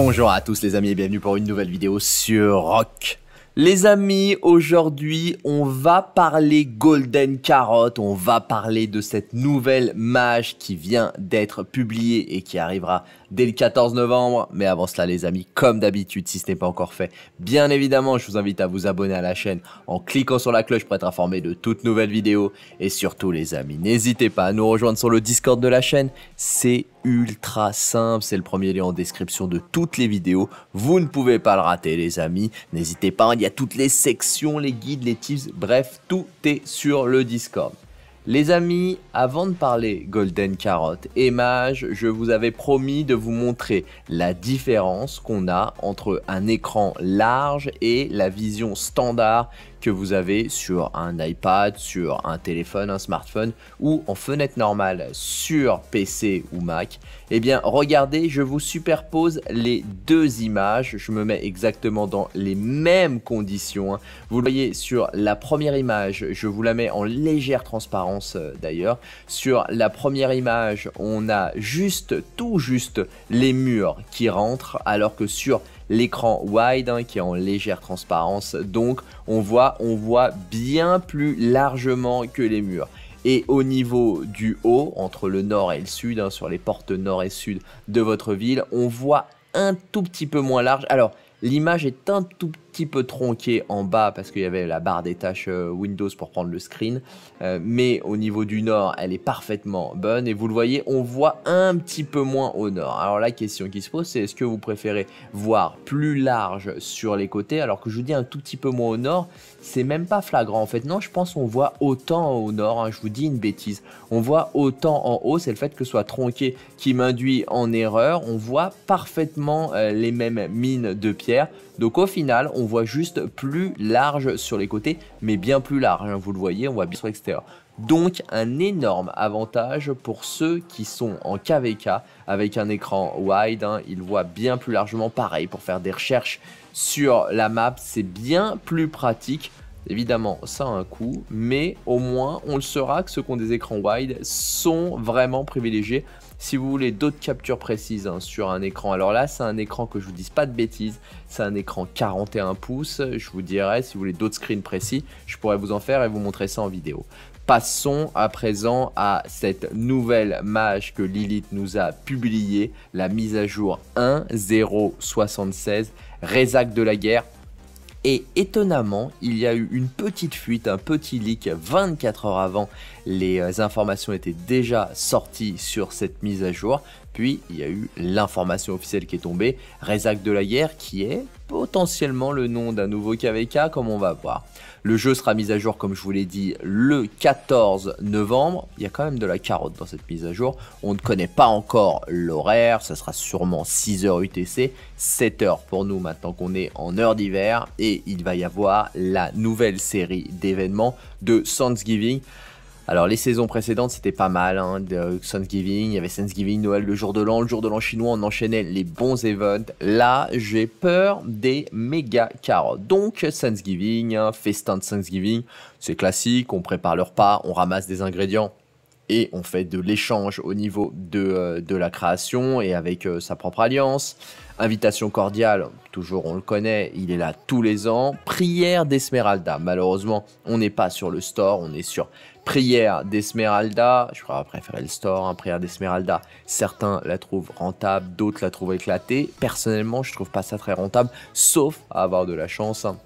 Bonjour à tous les amis et bienvenue pour une nouvelle vidéo sur Rock. Les amis, aujourd'hui on va parler Golden Carrot, on va parler de cette nouvelle mage qui vient d'être publiée et qui arrivera dès le 14 novembre. Mais avant cela les amis, comme d'habitude, si ce n'est pas encore fait, bien évidemment je vous invite à vous abonner à la chaîne en cliquant sur la cloche pour être informé de toutes nouvelles vidéos. Et surtout les amis, n'hésitez pas à nous rejoindre sur le Discord de la chaîne, c'est ultra simple, c'est le premier lien en description de toutes les vidéos. Vous ne pouvez pas le rater les amis, n'hésitez pas, il y a toutes les sections, les guides, les tips, bref, tout est sur le Discord. Les amis, avant de parler Golden Carrot et Mage, je vous avais promis de vous montrer la différence qu'on a entre un écran large et la vision standard que vous avez sur un iPad, sur un téléphone, un smartphone ou en fenêtre normale sur PC ou Mac, eh bien regardez, je vous superpose les deux images, je me mets exactement dans les mêmes conditions. Hein. Vous le voyez sur la première image, je vous la mets en légère transparence euh, d'ailleurs. Sur la première image, on a juste, tout juste les murs qui rentrent alors que sur l'écran wide hein, qui est en légère transparence. Donc on voit, on voit bien plus largement que les murs. Et au niveau du haut, entre le nord et le sud, hein, sur les portes nord et sud de votre ville, on voit un tout petit peu moins large. Alors, l'image est un tout petit peu tronquée en bas parce qu'il y avait la barre des tâches euh, Windows pour prendre le screen. Euh, mais au niveau du nord, elle est parfaitement bonne. Et vous le voyez, on voit un petit peu moins au nord. Alors la question qui se pose, c'est est-ce que vous préférez voir plus large sur les côtés? Alors que je vous dis un tout petit peu moins au nord c'est même pas flagrant en fait. Non, je pense qu'on voit autant au nord, hein. je vous dis une bêtise. On voit autant en haut, c'est le fait que ce soit tronqué qui m'induit en erreur. On voit parfaitement euh, les mêmes mines de pierre. Donc au final, on voit juste plus large sur les côtés, mais bien plus large. Hein. vous le voyez, on voit bien sur l'extérieur. Donc un énorme avantage pour ceux qui sont en KVK avec un écran wide, hein. ils voient bien plus largement pareil pour faire des recherches sur la map, c'est bien plus pratique. Évidemment, ça a un coût, mais au moins on le saura que ceux qui ont des écrans wide sont vraiment privilégiés. Si vous voulez d'autres captures précises hein, sur un écran, alors là c'est un écran que je vous dise pas de bêtises, c'est un écran 41 pouces, je vous dirais si vous voulez d'autres screens précis, je pourrais vous en faire et vous montrer ça en vidéo. Passons à présent à cette nouvelle mage que Lilith nous a publiée, la mise à jour 1.0.76, Résac de la guerre. Et étonnamment, il y a eu une petite fuite, un petit leak 24 heures avant les euh, informations étaient déjà sorties sur cette mise à jour. Puis il y a eu l'information officielle qui est tombée, Résac de la guerre qui est potentiellement le nom d'un nouveau KVK comme on va voir. Le jeu sera mis à jour, comme je vous l'ai dit, le 14 novembre. Il y a quand même de la carotte dans cette mise à jour. On ne connaît pas encore l'horaire. Ça sera sûrement 6h UTC, 7h pour nous maintenant qu'on est en heure d'hiver. Et il va y avoir la nouvelle série d'événements de Thanksgiving. Alors les saisons précédentes c'était pas mal, hein, de Thanksgiving, il y avait Thanksgiving, Noël, le jour de l'an, le jour de l'an chinois, on enchaînait les bons events. Là j'ai peur des méga carottes. Donc Thanksgiving, hein, festin de Thanksgiving, c'est classique, on prépare le repas, on ramasse des ingrédients et on fait de l'échange au niveau de, euh, de, la création et avec euh, sa propre alliance. Invitation cordiale, toujours on le connaît, il est là tous les ans. Prière d'Esmeralda, malheureusement on n'est pas sur le store, on est sur Prière d'Esmeralda, je préférer le store, hein, Prière d'Esmeralda, certains la trouvent rentable, d'autres la trouvent éclatée. Personnellement je trouve pas ça très rentable, sauf à avoir de la chance. Hein.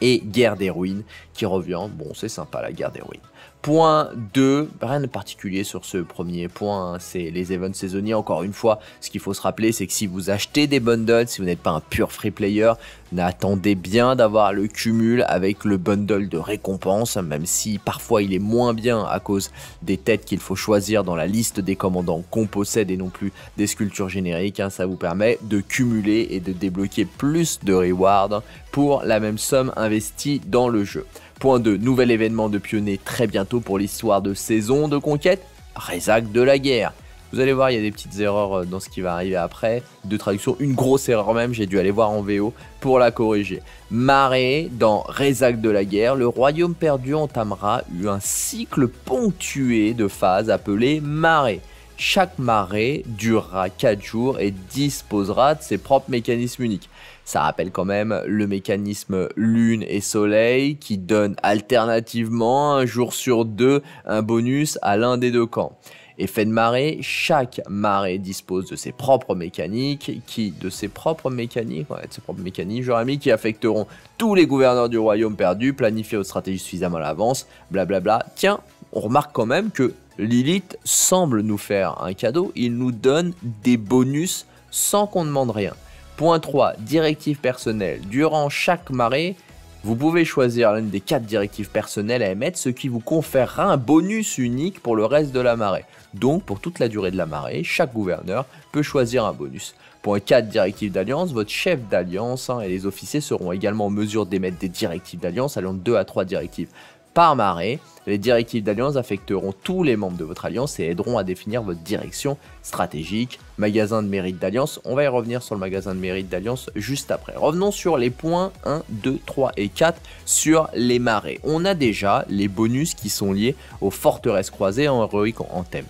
Et Guerre des Ruines qui revient, bon c'est sympa la Guerre des Ruines. Point 2, rien de particulier sur ce premier point, hein. c'est les events saisonniers. Encore une fois, ce qu'il faut se rappeler, c'est que si vous achetez des bundles, si vous n'êtes pas un pur free player, n'attendez bien d'avoir le cumul avec le bundle de récompenses, même si parfois il est moins bien à cause des têtes qu'il faut choisir dans la liste des commandants qu'on possède et non plus des sculptures génériques. Hein. ça vous permet de cumuler et de débloquer plus de rewards pour la même somme investie dans le jeu. Point 2, nouvel événement de pionnier très bientôt pour l'histoire de saison de conquête, Résac de la guerre. Vous allez voir, il y a des petites erreurs euh, dans ce qui va arriver après, de traduction, une grosse erreur même, j'ai dû aller voir en VO pour la corriger. Marée, dans Résac de la guerre, le royaume perdu entamera un cycle ponctué de phases appelées marée. chaque marée durera 4 jours et disposera de ses propres mécanismes uniques. Ça rappelle quand même le mécanisme lune et soleil qui donne alternativement un jour sur deux un bonus à l'un des deux camps. Effet de marée, chaque marée dispose de ses propres mécaniques, qui, de ses propres mécaniques, ouais, qui affecteront tous les gouverneurs du royaume perdu, planifier votre stratégie suffisamment à l'avance, blablabla. Tiens, on remarque quand même que Lilith semble nous faire un cadeau, il nous donne des bonus sans qu'on demande rien. Point 3, directive personnelle. Durant chaque marée, vous pouvez choisir l'une des 4 directives personnelles à émettre, ce qui vous conférera un bonus unique pour le reste de la marée. Donc, pour toute la durée de la marée, chaque gouverneur peut choisir un bonus. Point 4, directives d'alliance. Votre chef d'alliance hein, et les officiers seront également en mesure d'émettre des directives d'alliance allant de 2 à 3 directives par marée. Les directives d'alliance affecteront tous les membres de votre alliance et aideront à définir votre direction stratégique. Magasin de mérite d'alliance, on va y revenir sur le magasin de mérite d'alliance juste après. Revenons sur les points 1, 2, 3 et 4 sur les marées. On a déjà les bonus qui sont liés aux forteresses croisées en héroïque en thème.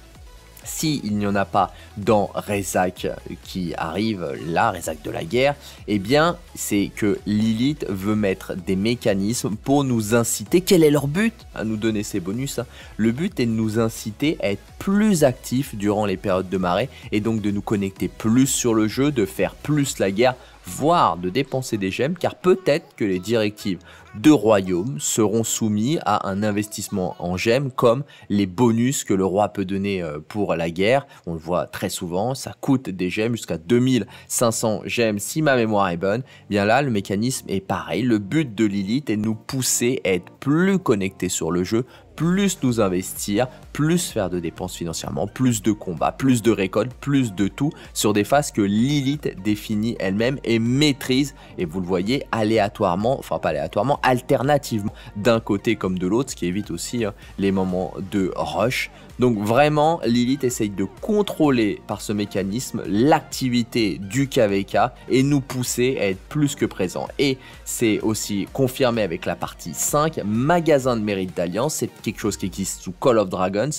S'il n'y en a pas dans Rezak qui arrive là, Rezak de la guerre, eh bien c'est que Lilith veut mettre des mécanismes pour nous inciter. Quel est leur but À nous donner ces bonus. Hein? Le but est de nous inciter à être plus actifs durant les périodes de marée et donc de nous connecter plus sur le jeu, de faire plus la guerre voire de dépenser des gemmes, car peut-être que les directives de royaume seront soumis à un investissement en gemmes, comme les bonus que le roi peut donner euh, pour la guerre. On le voit très souvent, ça coûte des gemmes jusqu'à 2500 gemmes si ma mémoire est bonne. Bien là, le mécanisme est pareil. Le but de Lilith est de nous pousser à être plus connectés sur le jeu, plus nous investir, plus faire de dépenses financièrement, plus de combats, plus de récoltes, plus de tout sur des phases que Lilith définit elle-même et maîtrise. Et vous le voyez aléatoirement, enfin pas aléatoirement, alternativement d'un côté comme de l'autre, ce qui évite aussi hein, les moments de rush. Donc vraiment, Lilith essaye de contrôler par ce mécanisme l'activité du KVK et nous pousser à être plus que présent. Et c'est aussi confirmé avec la partie 5, magasin de mérite d'alliance, c'est quelque chose qui existe sous Call of Dragons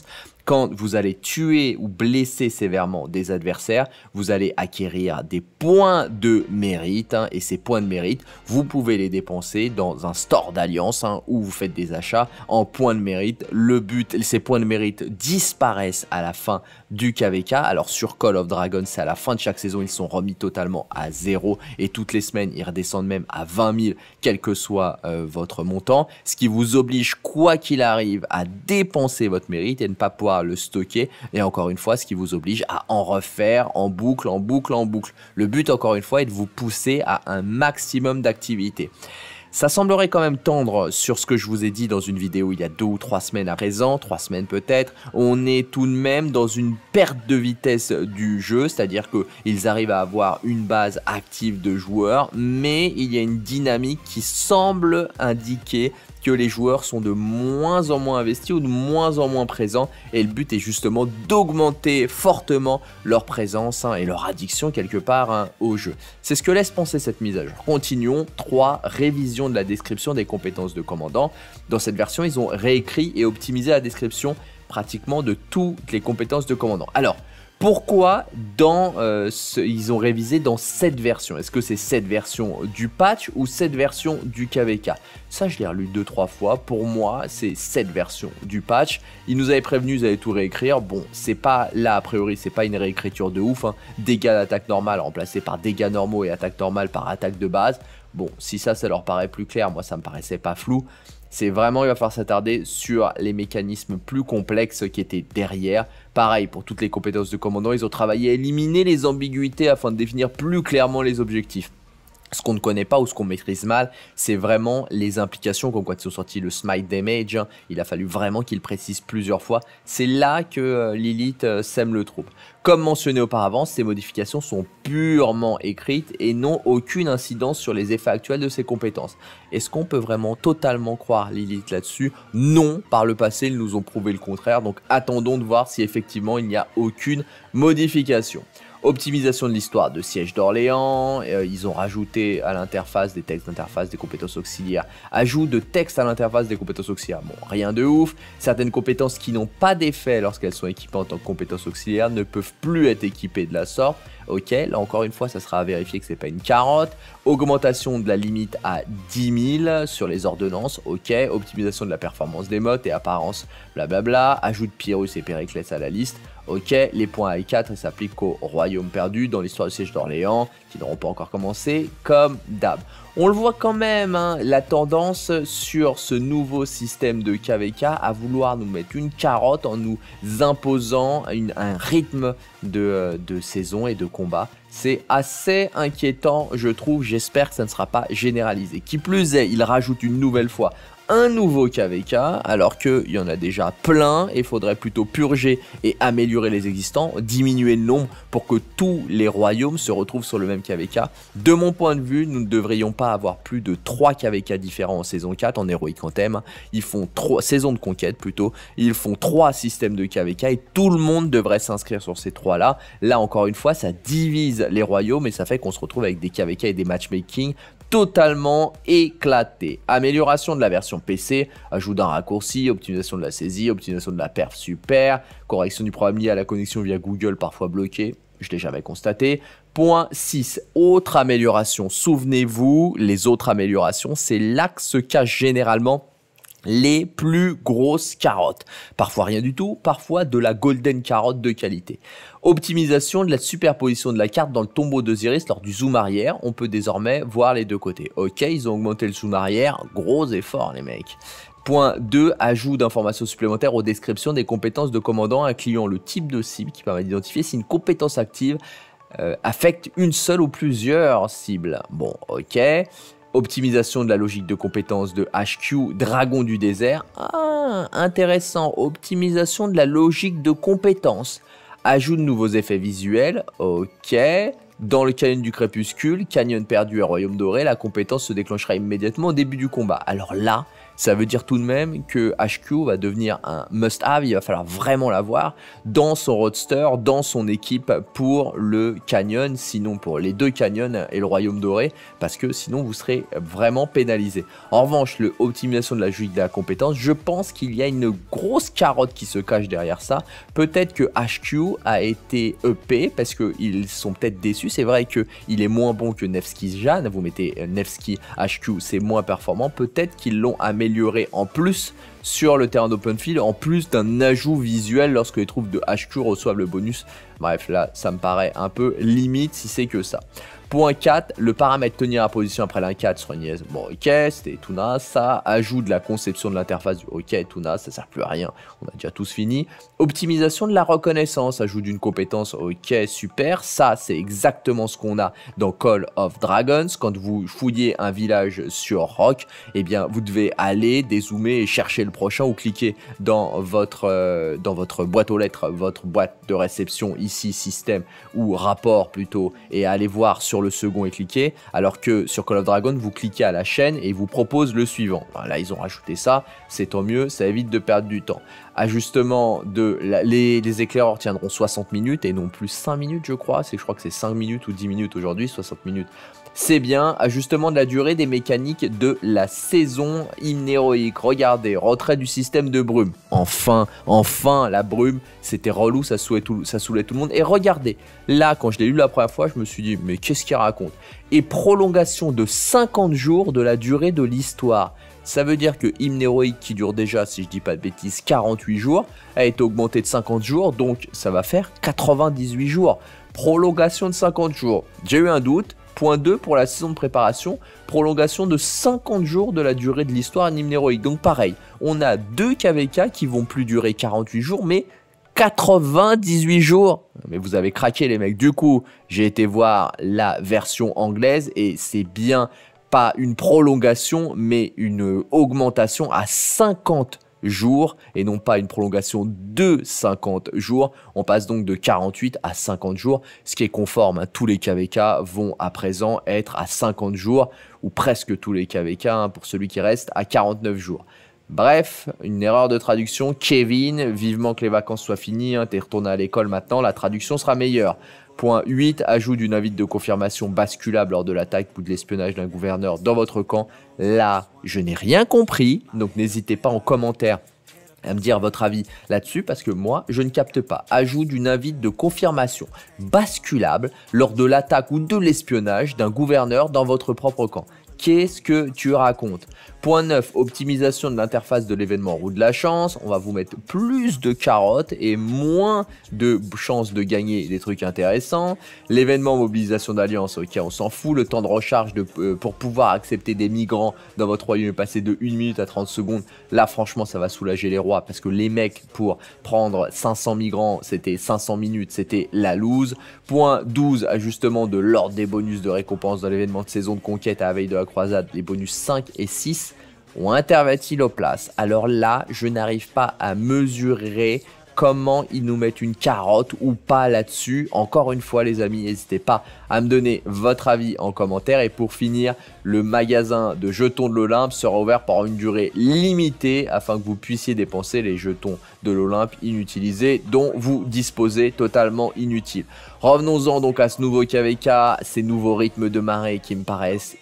quand vous allez tuer ou blesser sévèrement des adversaires, vous allez acquérir des points de mérite. Hein, et ces points de mérite, vous pouvez les dépenser dans un store d'alliance hein, où vous faites des achats en points de mérite. Le but, ces points de mérite disparaissent à la fin du KVK. Alors sur Call of Dragons, c'est à la fin de chaque saison, ils sont remis totalement à zéro. Et toutes les semaines, ils redescendent même à 20 000, quel que soit euh, votre montant. Ce qui vous oblige, quoi qu'il arrive, à dépenser votre mérite et ne pas pouvoir le stocker. Et encore une fois, ce qui vous oblige à en refaire en boucle, en boucle, en boucle. Le but, encore une fois, est de vous pousser à un maximum d'activité. Ça semblerait quand même tendre sur ce que je vous ai dit dans une vidéo il y a deux ou trois semaines à présent, trois semaines peut-être. On est tout de même dans une perte de vitesse du jeu, c'est-à-dire qu'ils arrivent à avoir une base active de joueurs, mais il y a une dynamique qui semble indiquer que les joueurs sont de moins en moins investis ou de moins en moins présents et le but est justement d'augmenter fortement leur présence hein, et leur addiction quelque part hein, au jeu. C'est ce que laisse penser cette mise à jour. Continuons, 3. Révision de la description des compétences de commandant. Dans cette version, ils ont réécrit et optimisé la description pratiquement de toutes les compétences de commandant. Alors, pourquoi euh, ils ont révisé dans cette version? Est-ce que c'est cette version du patch ou cette version du KVK Ça, je l'ai relu deux trois fois. Pour moi, c'est cette version du patch. Ils nous avaient prévenu, ils allaient tout réécrire. Bon, c'est pas là, a priori, c'est pas une réécriture de ouf. Hein. Dégâts d'attaque normale remplacés par dégâts normaux et attaque normale par attaque de base. Bon, si ça, ça leur paraît plus clair, moi, ça me paraissait pas flou. C'est vraiment, il va falloir s'attarder sur les mécanismes plus complexes qui étaient derrière. Pareil, pour toutes les compétences de commandant, ils ont travaillé à éliminer les ambiguïtés afin de définir plus clairement les objectifs ce qu'on ne connaît pas ou ce qu'on maîtrise mal, c'est vraiment les implications, comme quand ils ont sorti le smite damage, hein. il a fallu vraiment qu'ils précisent plusieurs fois. C'est là que euh, Lilith euh, sème le troupe. Comme mentionné auparavant, ces modifications sont purement écrites et n'ont aucune incidence sur les effets actuels de ses compétences. Est-ce qu'on peut vraiment totalement croire Lilith là-dessus? Non, par le passé, ils nous ont prouvé le contraire, donc attendons de voir si effectivement il n'y a aucune modification. Optimisation de l'histoire de Siège d'Orléans, euh, ils ont rajouté à l'interface des textes d'interface, des compétences auxiliaires, ajout de texte à l'interface des compétences auxiliaires. Bon, rien de ouf, certaines compétences qui n'ont pas d'effet lorsqu'elles sont équipées en tant que compétences auxiliaires ne peuvent plus être équipées de la sorte. Ok, là encore une fois, ça sera à vérifier que c'est pas une carotte. Augmentation de la limite à 10 000 sur les ordonnances. Ok, optimisation de la performance des modes et apparence, blablabla. Ajout de Pyrrhus et Périclès à la liste. Ok, les points A4 s'appliquent au royaume perdu dans l'histoire du siège d'Orléans, qui n'auront pas encore commencé, comme d'hab. On le voit quand même, hein, la tendance sur ce nouveau système de KVK à vouloir nous mettre une carotte en nous imposant un rythme de, euh, de saison et de combat. C'est assez inquiétant, je trouve. J'espère que ça ne sera pas généralisé. Qui plus est, il rajoute une nouvelle fois un nouveau KVK, alors qu'il y en a déjà plein et il faudrait plutôt purger et améliorer les existants, diminuer le nombre pour que tous les royaumes se retrouvent sur le même KVK. De mon point de vue, nous ne devrions pas avoir plus de 3 KVK différents en saison 4 en en thème. Ils font 3 saisons de conquête plutôt, ils font 3 systèmes de KVK et tout le monde devrait s'inscrire sur ces 3 là. Là encore une fois, ça divise les royaumes et ça fait qu'on se retrouve avec des KVK et des matchmaking totalement éclaté. Amélioration de la version PC, ajout d'un raccourci, optimisation de la saisie, optimisation de la perf super, correction du problème lié à la connexion via Google parfois bloqué, je l'ai jamais constaté. Point 6, autre amélioration. Souvenez-vous, les autres améliorations, c'est se cache généralement les plus grosses carottes. Parfois rien du tout, parfois de la golden carotte de qualité. Optimisation de la superposition de la carte dans le tombeau d'Osiris lors du zoom arrière. On peut désormais voir les deux côtés. Ok, ils ont augmenté le zoom arrière. Gros effort les mecs. Point 2, ajout d'informations supplémentaires aux descriptions des compétences de commandant incluant le type de cible qui permet d'identifier si une compétence active euh, affecte une seule ou plusieurs cibles. Bon, ok. Optimisation de la logique de compétences de HQ, Dragon du désert. Ah, intéressant. Optimisation de la logique de compétences. Ajout de nouveaux effets visuels. Ok. Dans le canyon du crépuscule, canyon perdu et royaume doré, la compétence se déclenchera immédiatement au début du combat. Alors là, ça veut dire tout de même que HQ va devenir un must-have, il va falloir vraiment l'avoir dans son roadster, dans son équipe pour le canyon, sinon pour les deux canyons et le royaume doré, parce que sinon vous serez vraiment pénalisé. En revanche, le optimisation de la juge de la compétence, je pense qu'il y a une grosse carotte qui se cache derrière ça. Peut-être que HQ a été EP parce qu'ils sont peut-être déçus. C'est vrai qu'il est moins bon que Nevsky Jeanne. Vous mettez Nevsky HQ, c'est moins performant. Peut-être qu'ils l'ont amélioré en plus sur le terrain d'open field, en plus d'un ajout visuel lorsque les troupes de HQ reçoivent le bonus. Bref, là, ça me paraît un peu limite si c'est que ça. Point 4, le paramètre tenir à position après l'un 4 sur une. Bon, ok, c'était tout naze. Ça ajoute de la conception de l'interface ok, tout naze, ça sert plus à rien. On a déjà tous fini. Optimisation de la reconnaissance, ajout d'une compétence. Ok, super. Ça, c'est exactement ce qu'on a dans Call of Dragons. Quand vous fouillez un village sur Rock, eh bien, vous devez aller dézoomer et chercher le prochain ou cliquer dans votre, euh, dans votre boîte aux lettres, votre boîte de réception ici, système ou rapport plutôt, et aller voir sur le second et cliquer, alors que sur Call of Dragon, vous cliquez à la chaîne et vous propose le suivant. Là, ils ont rajouté ça, c'est tant mieux, ça évite de perdre du temps. Ajustement de... les, éclaireurs tiendront 60 minutes et non plus 5 minutes, je crois. C'est, je crois que c'est 5 minutes ou 10 minutes aujourd'hui, 60 minutes c'est bien. Ajustement de la durée des mécaniques de la saison héroïque. Regardez, retrait du système de brume. Enfin, enfin, la brume, c'était relou, ça saoulait, tout, ça saoulait tout le monde. Et regardez, là, quand je l'ai lu la première fois, je me suis dit, mais qu'est-ce qu'il raconte? Et prolongation de 50 jours de la durée de l'histoire. Ça veut dire que Hymne héroïque qui dure déjà, si je dis pas de bêtises, 48 jours, a été augmenté de 50 jours, donc ça va faire 98 jours. Prolongation de 50 jours. J'ai eu un doute, Point 2 pour la saison de préparation, prolongation de 50 jours de la durée de l'histoire anime héroïque. Donc pareil, on a deux KVK qui vont plus durer 48 jours, mais 98 jours. Mais vous avez craqué les mecs. Du coup, j'ai été voir la version anglaise et c'est bien pas une prolongation, mais une augmentation à 50 jours et non pas une prolongation de 50 jours. On passe donc de 48 à 50 jours, ce qui est conforme. Hein. Tous les KVK vont à présent être à 50 jours ou presque tous les KVK hein, pour celui qui reste à 49 jours. Bref, une erreur de traduction. Kevin, vivement que les vacances soient finies, hein, t'es retourné à l'école maintenant, la traduction sera meilleure. Point 8, ajout d'une invite de confirmation basculable lors de l'attaque ou de l'espionnage d'un gouverneur dans votre camp. Là, je n'ai rien compris, donc n'hésitez pas en commentaire à me dire votre avis là-dessus parce que moi, je ne capte pas. Ajout d'une invite de confirmation basculable lors de l'attaque ou de l'espionnage d'un gouverneur dans votre propre camp. Qu'est-ce que tu racontes? Point 9, optimisation de l'interface de l'événement roue de la chance. On va vous mettre plus de carottes et moins de chances de gagner des trucs intéressants. L'événement mobilisation d'alliance, ok, on s'en fout. Le temps de recharge euh, pour pouvoir accepter des migrants dans votre royaume est passé de 1 minute à 30 secondes. Là, franchement, ça va soulager les rois parce que les mecs, pour prendre 500 migrants, c'était 500 minutes, c'était la loose. Point 12, ajustement de l'ordre des bonus de récompense dans l'événement de saison de conquête à la veille de la croisade, les bonus 5 et 6 ont interverti place. Alors là, je n'arrive pas à mesurer comment ils nous mettent une carotte ou pas là-dessus. Encore une fois les amis, n'hésitez pas à me donner votre avis en commentaire. Et pour finir, le magasin de jetons de l'Olympe sera ouvert pendant une durée limitée afin que vous puissiez dépenser les jetons de l'Olympe inutilisés dont vous disposez totalement inutiles. Revenons-en donc à ce nouveau KVK, ces nouveaux rythmes de marée qui me paraissent,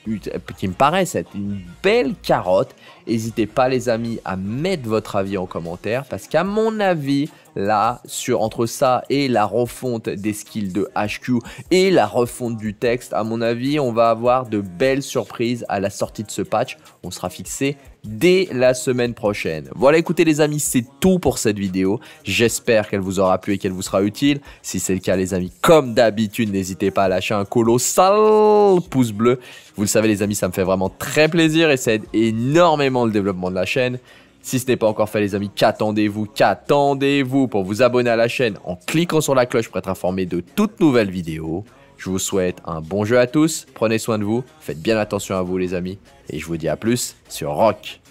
qui me paraissent être une belle carotte. N'hésitez pas les amis à mettre votre avis en commentaire parce qu'à mon avis, là, sur, entre ça et la refonte des skills de HQ et la refonte du texte, à mon avis, on va avoir de belles surprises à la sortie de ce patch. On sera fixé dès la semaine prochaine. Voilà, écoutez les amis, c'est tout pour cette vidéo. J'espère qu'elle vous aura plu et qu'elle vous sera utile. Si c'est le cas les amis, comme d'habitude, n'hésitez pas à lâcher un colossal pouce bleu. Vous le savez les amis, ça me fait vraiment très plaisir et ça aide énormément le développement de la chaîne. Si ce n'est pas encore fait les amis, qu'attendez-vous Qu'attendez-vous pour vous abonner à la chaîne en cliquant sur la cloche pour être informé de toutes nouvelles vidéos. Je vous souhaite un bon jeu à tous, prenez soin de vous, faites bien attention à vous les amis, et je vous dis à plus sur Rock